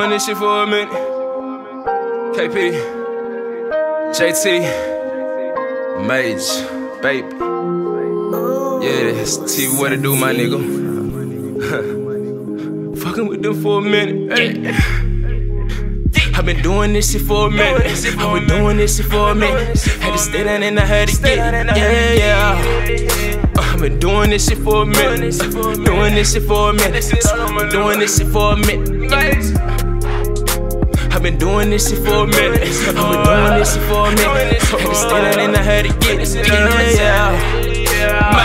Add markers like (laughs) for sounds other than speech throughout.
Doing this shit for a minute. KP, JT, Mage, Baby. Yeah, it's T. What to do, my nigga? (laughs) Fucking with them for a minute. Hey. I've been doing this shit for a minute. I've been doing this shit for a minute. Had to stay down and I had to get it. Yeah, yeah. Uh, I've been doing this shit for a minute. Doing this shit for a minute. Doing this shit for a minute. I've been doing this shit for a minute. I've been doing this shit for a minute. Stay down and I had to get it. Yeah.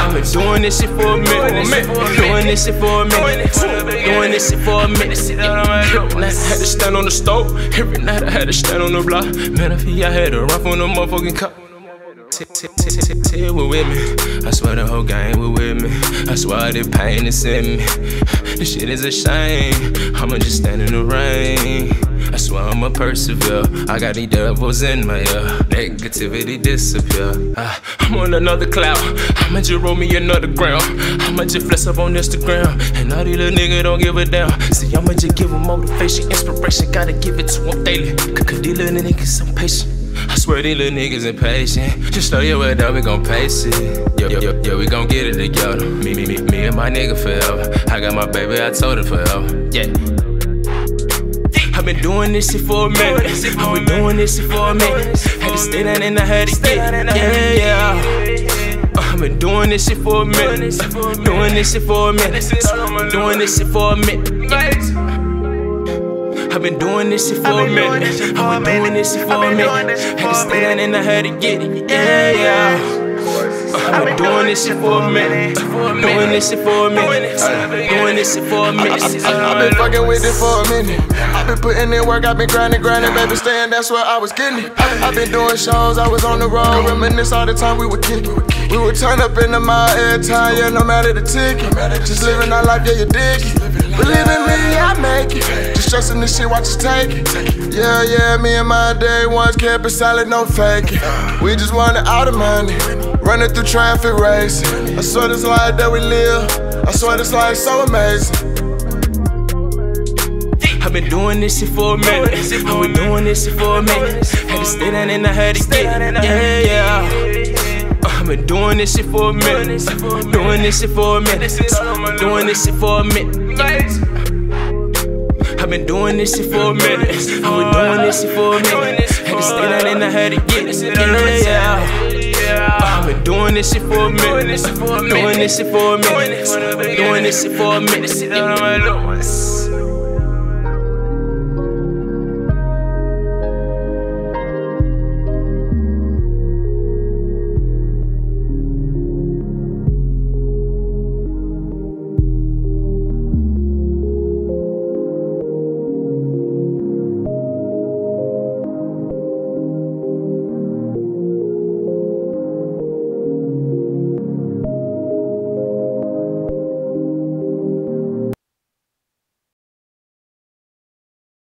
I've been doing this shit for a minute. Doing this shit for a minute. Doing this shit for a minute. Every night I had to stand on the stove. Every night I had to stand on the block. Man, I feel I had to run from the motherfucking cop. Tell with me. I swear the whole gang was with me. I swear the pain is in me. This shit is a shame. I'ma just stand in the rain. I swear I'ma persevere. I got these devils in my ear. Negativity disappear. I, I'm on another cloud. I'ma just roll me another ground. I'ma just flex up on Instagram. And all these little niggas don't give a damn. See, I'ma just give them motivation, inspiration. Gotta give it to them daily. Cause these little niggas so patient. I swear these little niggas impatient. Just slow your word down, we gon' pace it. Yo, yo, yo, yo, we gon' get it together. Me, me, me, me and my nigga forever. I got my baby, I told her forever. Yeah. I've been doing this shit for a minute. I've been doing this shit for a minute. Had to stay down and I had to get it. Yeah, yeah. I've been doing this shit for a minute. Doing this shit for a minute. Doing this shit for a minute. I've been doing this shit for a minute. I've been doing this shit for a minute. Had to stay down and I had to get it. Yeah, yeah. I've been doing this shit for a minute. Doing this shit for a minute. Doing this shit for a minute. I've been fucking with it for a minute. I've been putting in work, I've been grinding, grinding, baby, staying, that's where I was getting it. I've been doing shows, I was on the road, reminisce all the time we were kicking. We would turn up in the mile every time, yeah, no matter the ticket. Just living our life, yeah, you dig. Believe in me, I make it. Just trusting this shit, watch us take it. Yeah, yeah, me and my day ones kept it solid, no faking. We just wanted all the money. Running through traffic racing. I swear this life that we live. I swear this life so amazing. I've been doing this shit for a minute. I've been doing this shit for a minute. Had to stay down and I had to get it. Yeah, yeah. I've been doing this shit for a minute. Doing this shit for a minute. Doing this shit for a minute. I've been doing this shit for a minute. I've been doing this shit for a minute. Had to stay down and I had to get it. Yeah. I've been doing this shit for a minute. Doing this shit for a minute. Doing this shit for a minute.